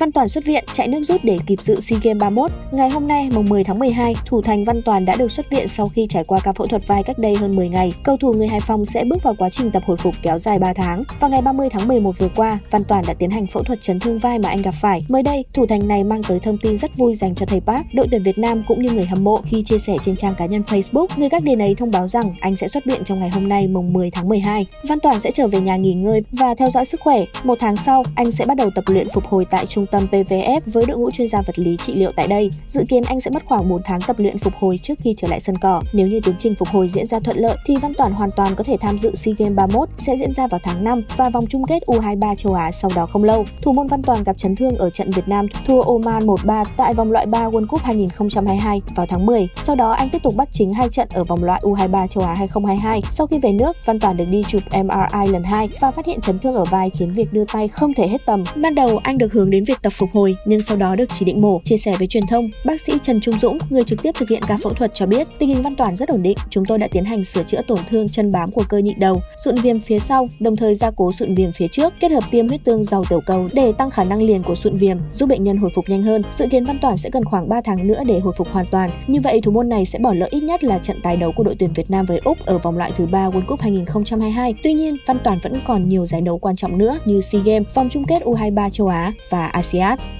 Văn Toàn xuất viện, chạy nước rút để kịp dự SEA Games 31. Ngày hôm nay, mùng 10 tháng 12, thủ thành Văn Toàn đã được xuất viện sau khi trải qua ca phẫu thuật vai cách đây hơn 10 ngày. Cầu thủ người Hải Phòng sẽ bước vào quá trình tập hồi phục kéo dài 3 tháng. Vào ngày 30 tháng 11 vừa qua, Văn Toàn đã tiến hành phẫu thuật chấn thương vai mà anh gặp phải. Mới đây, thủ thành này mang tới thông tin rất vui dành cho thầy Park, đội tuyển Việt Nam cũng như người hâm mộ khi chia sẻ trên trang cá nhân Facebook. Người các điền ấy thông báo rằng anh sẽ xuất viện trong ngày hôm nay, mùng 10 tháng 12. Văn Toàn sẽ trở về nhà nghỉ ngơi và theo dõi sức khỏe. Một tháng sau, anh sẽ bắt đầu tập luyện phục hồi tại trung tâm PVF với đội ngũ chuyên gia vật lý trị liệu tại đây. Dự kiến anh sẽ mất khoảng 4 tháng tập luyện phục hồi trước khi trở lại sân cỏ. Nếu như tiến trình phục hồi diễn ra thuận lợi thì Văn Toàn hoàn toàn có thể tham dự SEA Games 31 sẽ diễn ra vào tháng 5 và vòng chung kết U23 châu Á sau đó không lâu. Thủ môn Văn Toàn gặp chấn thương ở trận Việt Nam thua Oman 1-3 tại vòng loại 3 World Cup 2022 vào tháng 10. Sau đó anh tiếp tục bắt chính hai trận ở vòng loại U23 châu Á 2022. Sau khi về nước, Văn Toàn được đi chụp MRI lần 2 và phát hiện chấn thương ở vai khiến việc đưa tay không thể hết tầm. Ban đầu anh được hướng đến việc tập phục hồi nhưng sau đó được chỉ định mổ. Chia sẻ với truyền thông, bác sĩ Trần Trung Dũng, người trực tiếp thực hiện ca phẫu thuật cho biết, tình hình Văn Toàn rất ổn định. Chúng tôi đã tiến hành sửa chữa tổn thương chân bám của cơ nhị đầu, sụn viêm phía sau, đồng thời gia cố sụn viêm phía trước, kết hợp tiêm huyết tương giàu tiểu cầu để tăng khả năng liền của sụn viêm, giúp bệnh nhân hồi phục nhanh hơn. Dự kiến Văn Toàn sẽ cần khoảng 3 tháng nữa để hồi phục hoàn toàn. Như vậy, thủ môn này sẽ bỏ lỡ ít nhất là trận tái đấu của đội tuyển Việt Nam với Úc ở vòng loại thứ ba World Cup 2022. Tuy nhiên, Văn Toàn vẫn còn nhiều giải đấu quan trọng nữa như SEA Games, vòng chung kết U23 châu Á và ASEAN. nasihat ya.